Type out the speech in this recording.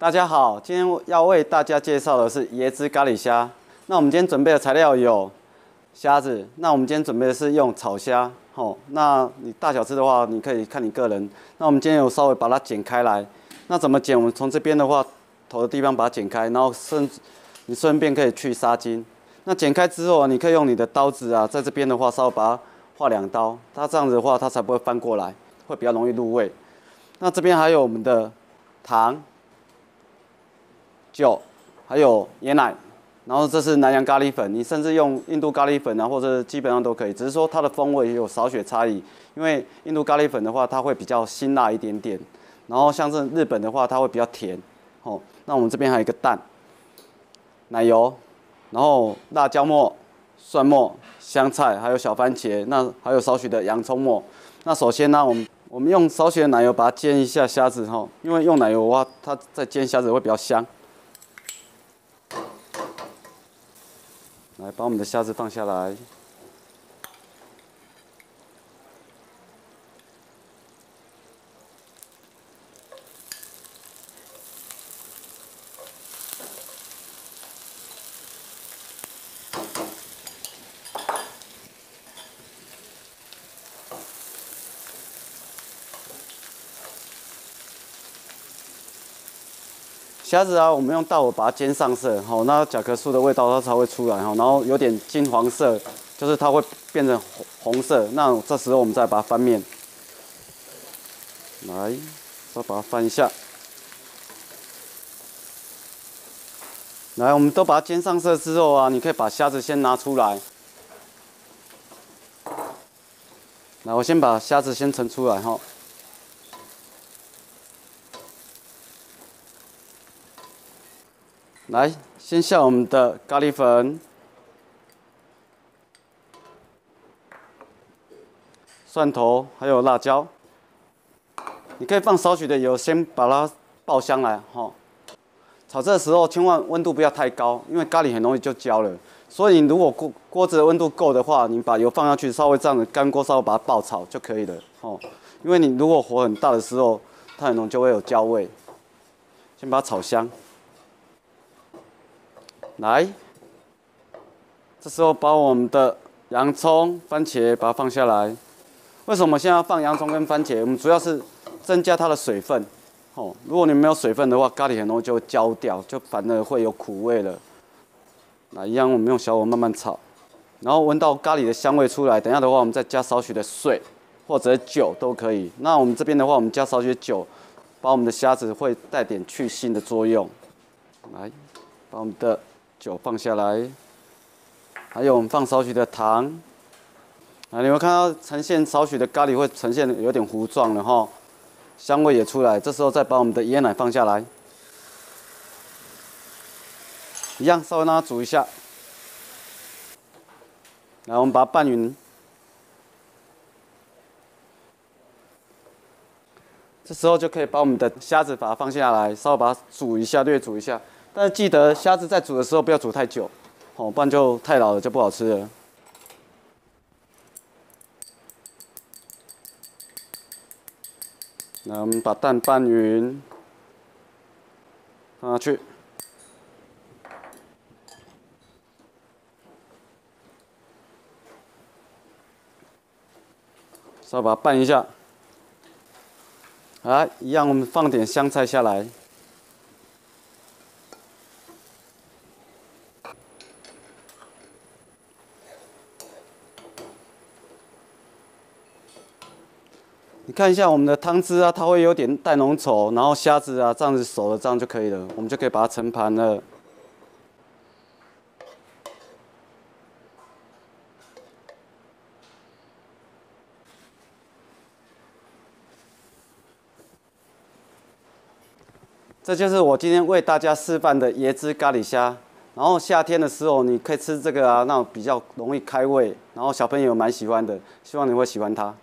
大家好，今天要为大家介绍的是椰汁咖喱虾。那我们今天准备的材料有虾子，那我们今天准备的是用草虾，吼，那你大小吃的话，你可以看你个人。那我们今天有稍微把它剪开来，那怎么剪？我们从这边的话，头的地方把它剪开，然后顺你顺便可以去杀筋。那剪开之后啊，你可以用你的刀子啊，在这边的话稍微把它划两刀，它这样子的话，它才不会翻过来，会比较容易入味。那这边还有我们的糖。酒，还有椰奶，然后这是南洋咖喱粉，你甚至用印度咖喱粉啊，或者基本上都可以，只是说它的风味也有少许差异。因为印度咖喱粉的话，它会比较辛辣一点点，然后像是日本的话，它会比较甜。哦，那我们这边还有一个蛋，奶油，然后辣椒末、蒜末、香菜，还有小番茄，那还有少许的洋葱末。那首先呢，我们我们用少许的奶油把它煎一下虾子哈，因为用奶油的话，它在煎虾子会比较香。来，把我们的虾子放下来。虾子啊，我们用大火把它煎上色，好，那甲壳素的味道它才会出来哈，然后有点金黄色，就是它会变成红红色。那这时候我们再把它翻面，来，再把它翻一下，来，我们都把它煎上色之后啊，你可以把虾子先拿出来，来，我先把虾子先盛出来哈。来，先下我们的咖喱粉、蒜头，还有辣椒。你可以放少许的油，先把它爆香来哈。炒这时候千万温度不要太高，因为咖喱很容易就焦了。所以你如果锅锅子的温度够的话，你把油放下去，稍微这样子干锅，稍微把它爆炒就可以了哦。因为你如果火很大的时候，它很容易就会有焦味。先把它炒香。来，这时候把我们的洋葱、番茄把它放下来。为什么现在要放洋葱跟番茄？我们主要是增加它的水分。哦，如果你没有水分的话，咖喱很容易就会焦掉，就反而会有苦味了。那一样，我们用小火慢慢炒，然后闻到咖喱的香味出来。等下的话，我们再加少许的水或者酒都可以。那我们这边的话，我们加少许酒，把我们的虾子会带点去腥的作用。来，把我们的。酒放下来，还有我们放少许的糖，啊，你们看到呈现少许的咖喱会呈现有点糊状了哈，香味也出来。这时候再把我们的椰奶放下来，一样稍微让它煮一下，来我们把它拌匀，这时候就可以把我们的虾子把它放下来，稍微把它煮一下，略煮一下。但是记得虾子在煮的时候不要煮太久，哦，不然就太老了就不好吃了。那我们把蛋拌匀，放下去，稍微把它拌一下。来，一样我们放点香菜下来。你看一下我们的汤汁啊，它会有点带浓稠，然后虾子啊这样子熟了，这样就可以了，我们就可以把它盛盘了。这就是我今天为大家示范的椰汁咖喱虾。然后夏天的时候你可以吃这个啊，那比较容易开胃，然后小朋友蛮喜欢的，希望你会喜欢它。